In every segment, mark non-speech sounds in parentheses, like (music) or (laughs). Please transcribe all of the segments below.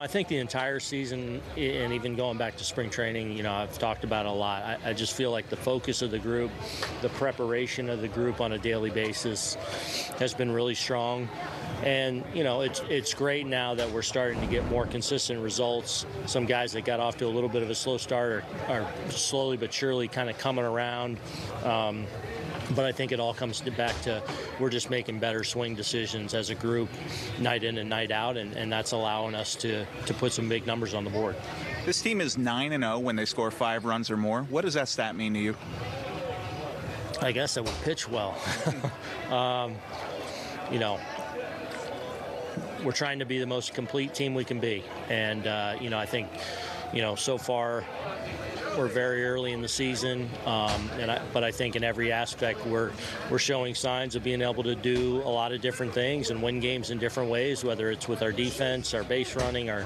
I think the entire season, and even going back to spring training, you know, I've talked about a lot. I, I, just feel like the focus of the group, the preparation of the group on a daily basis, has been really strong. And you know, it's it's great now that we're starting to get more consistent results. Some guys that got off to a little bit of a slow start are, are slowly but surely kind of coming around. Um, but I think it all comes back to we're just making better swing decisions as a group, night in and night out, and, and that's allowing us to, to put some big numbers on the board. This team is 9 and 0 when they score five runs or more. What does that stat mean to you? I guess that we pitch well. (laughs) um, you know, we're trying to be the most complete team we can be, and uh, you know, I think, you know, so far we're very early in the season, um, and I, but I think in every aspect we're we're showing signs of being able to do a lot of different things and win games in different ways. Whether it's with our defense, our base running, our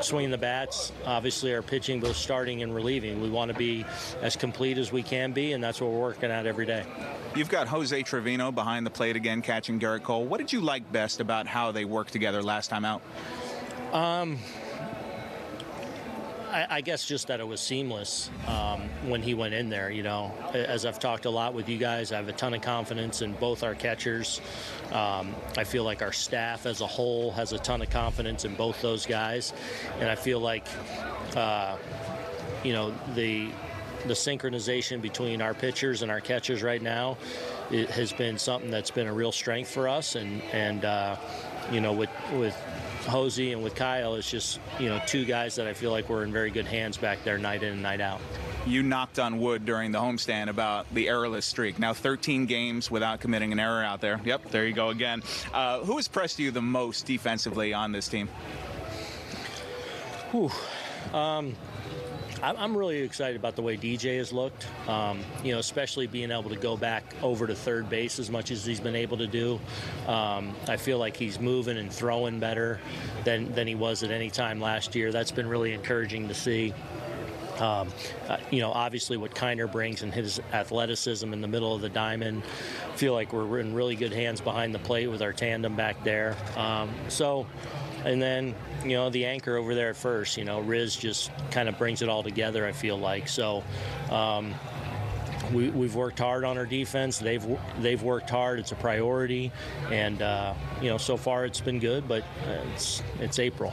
swinging the bats, obviously our pitching, both starting and relieving. We want to be as complete as we can be, and that's what we're working at every day. You've got Jose Trevino behind the plate again, catching Gerrit Cole. What did you like best about how they worked together last time out? Um, I, I, guess just that it was seamless um, when he went in there. You know, as I've talked a lot with you guys, I have a ton of confidence in both our catchers. Um, I feel like our staff as a whole has a ton of confidence in both those guys, and I feel like, uh, you know, the the synchronization between our pitchers and our catchers right now it has been something that's been a real strength for us, and and uh, you know with with Hosey and with Kyle, it's just you know two guys that I feel like we're in very good hands back there, night in and night out. You knocked on wood during the homestand about the errorless streak. Now 13 games without committing an error out there. Yep, there you go again. Uh, who has pressed you the most defensively on this team? Whew. Um, I'm really excited about the way DJ has looked. Um, you know, especially being able to go back over to third base as much as he's been able to do. Um, I feel like he's moving and throwing better than than he was at any time last year. That's been really encouraging to see. Um, uh, you know, obviously what Kiner brings and his athleticism in the middle of the diamond. Feel like we're in really good hands behind the plate with our tandem back there. Um, so and then you know the anchor over there at first. You know, Riz just kind of brings it all together. I feel like so. Um, we, have worked hard on our defense. They've they've worked hard. It's a priority, and uh, you know so far it's been good. But it's it's April.